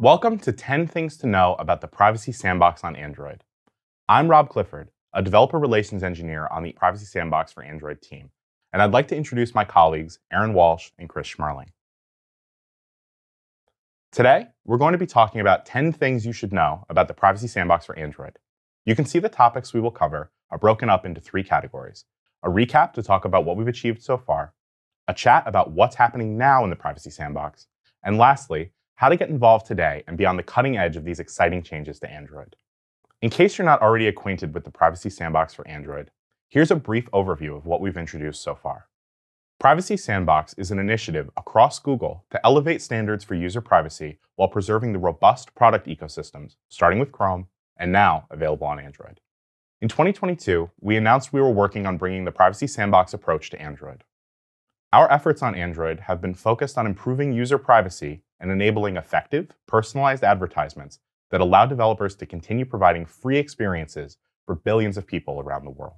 Welcome to 10 Things to Know about the Privacy Sandbox on Android. I'm Rob Clifford, a developer relations engineer on the Privacy Sandbox for Android team, and I'd like to introduce my colleagues, Erin Walsh and Chris Shmerling. Today, we're going to be talking about 10 things you should know about the Privacy Sandbox for Android. You can see the topics we will cover are broken up into three categories. A recap to talk about what we've achieved so far, a chat about what's happening now in the Privacy Sandbox, and lastly, how to get involved today and be on the cutting edge of these exciting changes to Android. In case you're not already acquainted with the Privacy Sandbox for Android, here's a brief overview of what we've introduced so far. Privacy Sandbox is an initiative across Google to elevate standards for user privacy while preserving the robust product ecosystems, starting with Chrome and now available on Android. In 2022, we announced we were working on bringing the Privacy Sandbox approach to Android. Our efforts on Android have been focused on improving user privacy and enabling effective, personalized advertisements that allow developers to continue providing free experiences for billions of people around the world.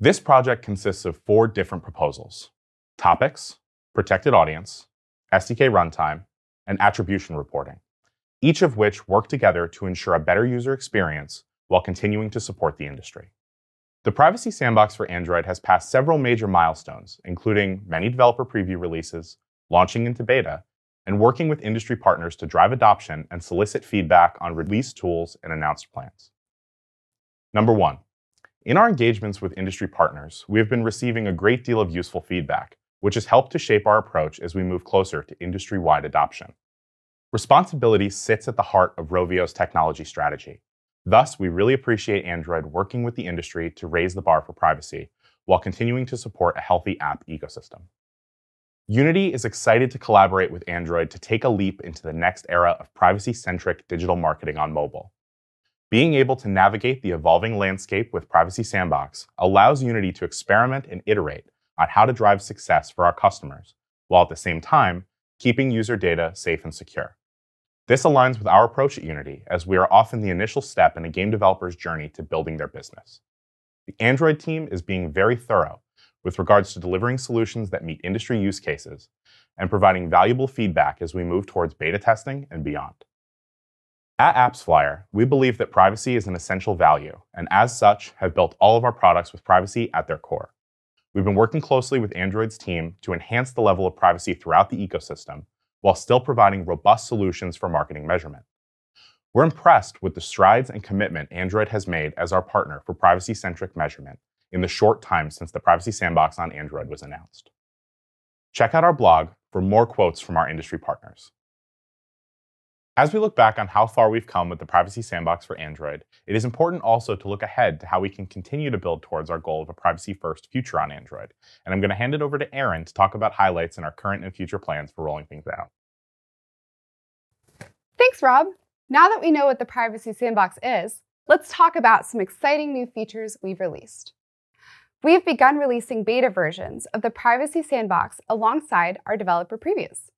This project consists of four different proposals topics, protected audience, SDK runtime, and attribution reporting, each of which work together to ensure a better user experience while continuing to support the industry. The Privacy Sandbox for Android has passed several major milestones, including many developer preview releases, launching into beta, and working with industry partners to drive adoption and solicit feedback on released tools and announced plans. Number one, in our engagements with industry partners, we have been receiving a great deal of useful feedback, which has helped to shape our approach as we move closer to industry wide adoption. Responsibility sits at the heart of Rovio's technology strategy, Thus, we really appreciate Android working with the industry to raise the bar for privacy while continuing to support a healthy app ecosystem. Unity is excited to collaborate with Android to take a leap into the next era of privacy centric digital marketing on mobile. Being able to navigate the evolving landscape with Privacy Sandbox allows Unity to experiment and iterate on how to drive success for our customers, while at the same time keeping user data safe and secure. This aligns with our approach at Unity, as we are often the initial step in a game developer's journey to building their business. The Android team is being very thorough with regards to delivering solutions that meet industry use cases and providing valuable feedback as we move towards beta testing and beyond. At AppsFlyer, we believe that privacy is an essential value, and as such, have built all of our products with privacy at their core. We've been working closely with Android's team to enhance the level of privacy throughout the ecosystem while still providing robust solutions for marketing measurement. We're impressed with the strides and commitment Android has made as our partner for privacy centric measurement in the short time since the Privacy Sandbox on Android was announced. Check out our blog for more quotes from our industry partners. As we look back on how far we've come with the Privacy Sandbox for Android, it is important also to look ahead to how we can continue to build towards our goal of a privacy first future on Android. And I'm going to hand it over to Erin to talk about highlights in our current and future plans for rolling things out. Thanks, Rob. Now that we know what the Privacy Sandbox is, let's talk about some exciting new features we've released. We've begun releasing beta versions of the Privacy Sandbox alongside our developer previews.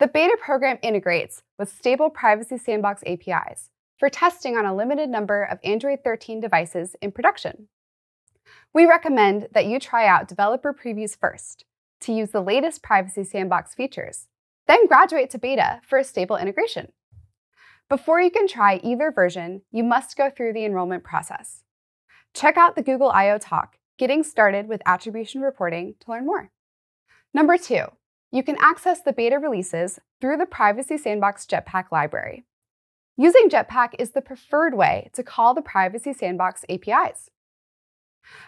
The beta program integrates with stable Privacy Sandbox APIs for testing on a limited number of Android 13 devices in production. We recommend that you try out developer previews first to use the latest Privacy Sandbox features, then graduate to beta for a stable integration. Before you can try either version, you must go through the enrollment process. Check out the Google I/O talk, Getting Started with Attribution Reporting, to learn more. Number two, you can access the beta releases through the Privacy Sandbox Jetpack library. Using Jetpack is the preferred way to call the Privacy Sandbox APIs.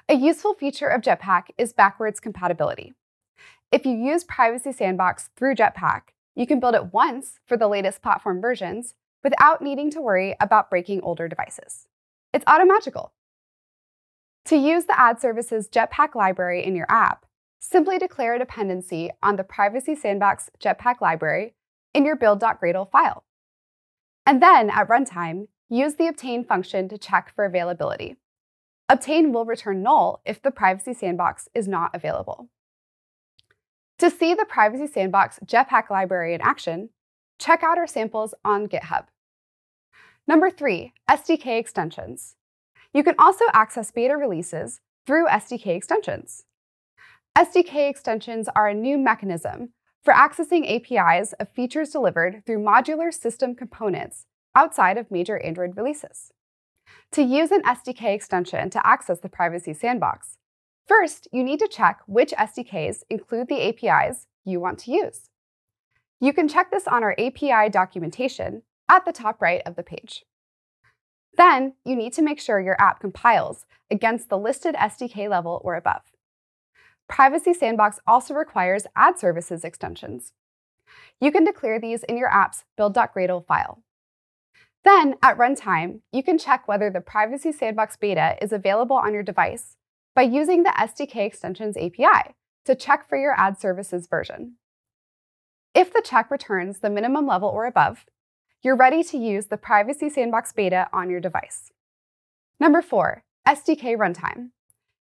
A useful feature of Jetpack is backwards compatibility. If you use Privacy Sandbox through Jetpack, you can build it once for the latest platform versions without needing to worry about breaking older devices. It's automagical. To use the ad services Jetpack library in your app, Simply declare a dependency on the Privacy Sandbox Jetpack library in your build.gradle file. And then, at runtime, use the obtain function to check for availability. Obtain will return null if the Privacy Sandbox is not available. To see the Privacy Sandbox Jetpack library in action, check out our samples on GitHub. Number three, SDK extensions. You can also access beta releases through SDK extensions. SDK extensions are a new mechanism for accessing APIs of features delivered through modular system components outside of major Android releases. To use an SDK extension to access the Privacy Sandbox, first you need to check which SDKs include the APIs you want to use. You can check this on our API documentation at the top right of the page. Then you need to make sure your app compiles against the listed SDK level or above. Privacy Sandbox also requires ad services extensions. You can declare these in your app's build.gradle file. Then, at runtime, you can check whether the Privacy Sandbox beta is available on your device by using the SDK Extensions API to check for your ad services version. If the check returns the minimum level or above, you're ready to use the Privacy Sandbox beta on your device. Number four, SDK runtime.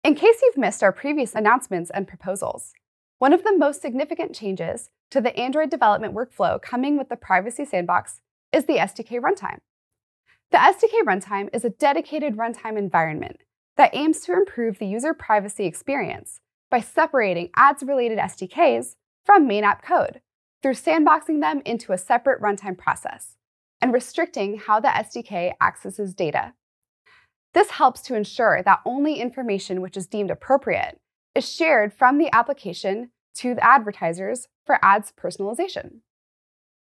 In case you've missed our previous announcements and proposals, one of the most significant changes to the Android development workflow coming with the Privacy Sandbox is the SDK runtime. The SDK runtime is a dedicated runtime environment that aims to improve the user privacy experience by separating ads-related SDKs from main app code through sandboxing them into a separate runtime process and restricting how the SDK accesses data. This helps to ensure that only information which is deemed appropriate is shared from the application to the advertisers for ads personalization.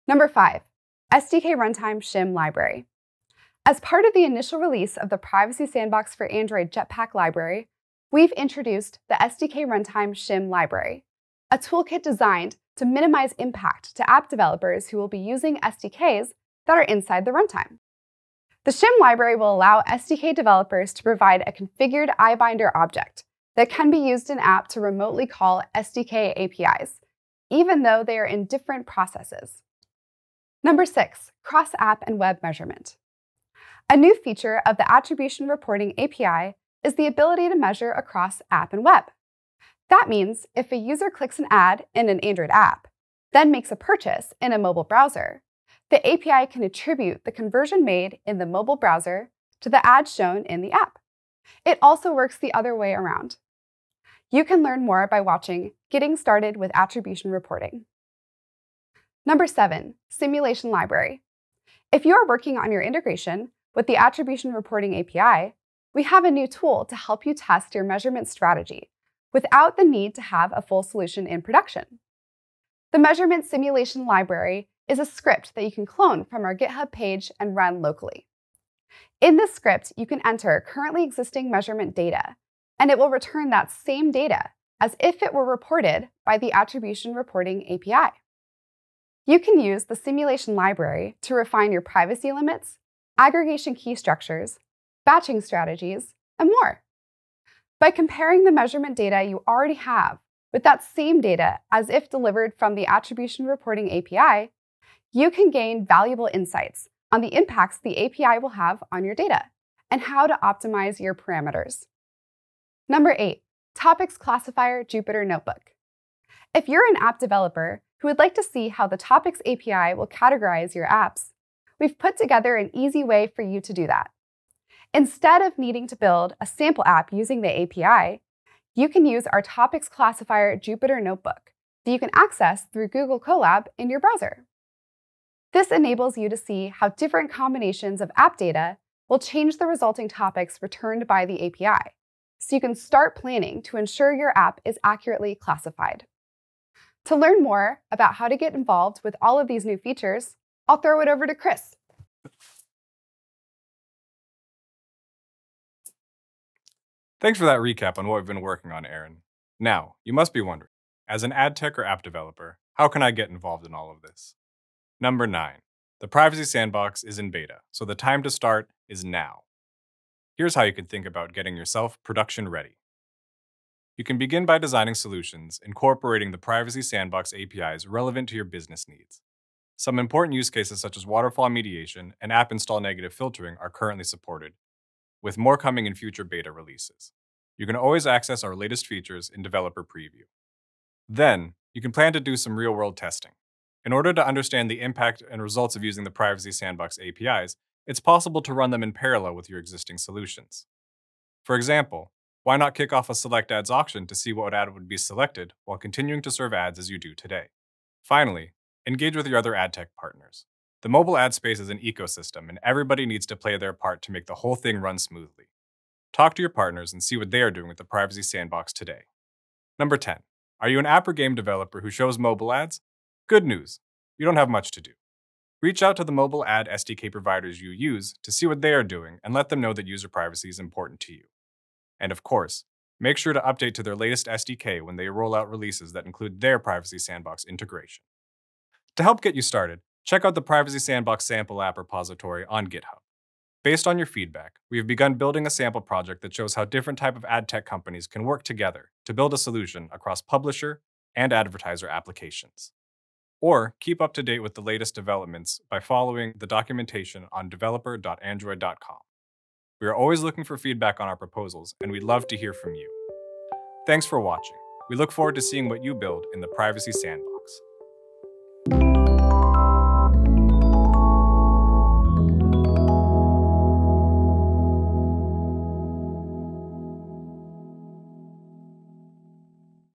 Number five, SDK Runtime Shim Library. As part of the initial release of the Privacy Sandbox for Android Jetpack library, we've introduced the SDK Runtime Shim Library, a toolkit designed to minimize impact to app developers who will be using SDKs that are inside the runtime. The shim library will allow SDK developers to provide a configured iBinder object that can be used in app to remotely call SDK APIs, even though they are in different processes. Number six, cross-app and web measurement. A new feature of the Attribution Reporting API is the ability to measure across app and web. That means if a user clicks an ad in an Android app, then makes a purchase in a mobile browser, the API can attribute the conversion made in the mobile browser to the ad shown in the app. It also works the other way around. You can learn more by watching Getting Started with Attribution Reporting. Number seven, Simulation Library. If you are working on your integration with the Attribution Reporting API, we have a new tool to help you test your measurement strategy without the need to have a full solution in production. The Measurement Simulation Library is a script that you can clone from our GitHub page and run locally. In this script, you can enter currently existing measurement data, and it will return that same data as if it were reported by the Attribution Reporting API. You can use the simulation library to refine your privacy limits, aggregation key structures, batching strategies, and more. By comparing the measurement data you already have with that same data as if delivered from the Attribution Reporting API, you can gain valuable insights on the impacts the API will have on your data and how to optimize your parameters. Number eight, Topics Classifier Jupyter Notebook. If you're an app developer who would like to see how the Topics API will categorize your apps, we've put together an easy way for you to do that. Instead of needing to build a sample app using the API, you can use our topics classifier Jupyter Notebook that you can access through Google Colab in your browser. This enables you to see how different combinations of app data will change the resulting topics returned by the API, so you can start planning to ensure your app is accurately classified. To learn more about how to get involved with all of these new features, I'll throw it over to Chris. Thanks for that recap on what we've been working on, Erin. Now, you must be wondering, as an ad tech or app developer, how can I get involved in all of this? Number nine, the Privacy Sandbox is in beta, so the time to start is now. Here's how you can think about getting yourself production ready. You can begin by designing solutions incorporating the Privacy Sandbox APIs relevant to your business needs. Some important use cases such as waterfall mediation and app install negative filtering are currently supported, with more coming in future beta releases. You can always access our latest features in Developer Preview. Then, you can plan to do some real world testing. In order to understand the impact and results of using the Privacy Sandbox APIs, it's possible to run them in parallel with your existing solutions. For example, Why not kick off a select ads auction to see what ad would be selected while continuing to serve ads as you do today? Finally, engage with your other ad tech partners. The mobile ad space is an ecosystem, and everybody needs to play their part to make the whole thing run smoothly. Talk to your partners and see what they are doing with the Privacy Sandbox today. Number 10. Are you an app or game developer who shows mobile ads? Good news. You don't have much to do. Reach out to the mobile ad SDK providers you use to see what they are doing and let them know that user privacy is important to you. And of course, make sure to update to their latest SDK when they roll out releases that include their Privacy Sandbox integration. To help get you started, check out the Privacy Sandbox sample app repository on GitHub. Based on your feedback, we have begun building a sample project that shows how different type of ad tech companies can work together to build a solution across publisher and advertiser applications. Or keep up to date with the latest developments by following the documentation on developer.android.com. We are always looking for feedback on our proposals, and we'd love to hear from you. Thanks for watching. We look forward to seeing what you build in the Privacy Sandbox.